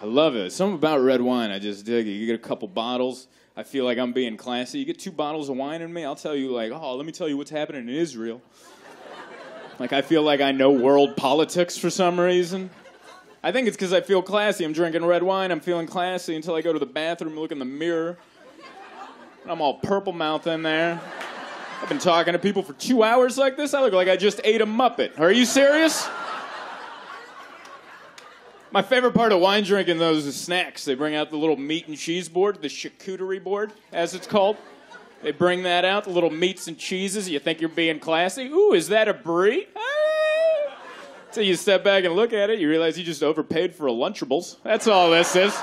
I love it. Something about red wine, I just dig it. You get a couple bottles. I feel like I'm being classy. You get two bottles of wine in me, I'll tell you, like, oh, let me tell you what's happening in Israel. like, I feel like I know world politics for some reason. I think it's because I feel classy. I'm drinking red wine, I'm feeling classy until I go to the bathroom look in the mirror. And I'm all purple mouth in there. I've been talking to people for two hours like this. I look like I just ate a Muppet. Are you serious? My favorite part of wine drinking, though, is the snacks. They bring out the little meat and cheese board, the charcuterie board, as it's called. They bring that out, the little meats and cheeses. You think you're being classy. Ooh, is that a brie? Ah. So you step back and look at it, you realize you just overpaid for a Lunchables. That's all this is.